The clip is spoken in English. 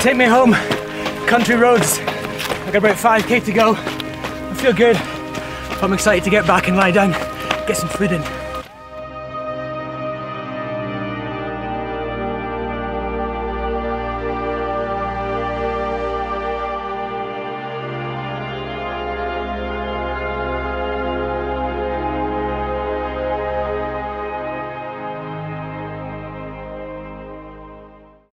take me home. Country roads. I got about 5k to go. I feel good. I'm excited to get back and lie down, get some food in.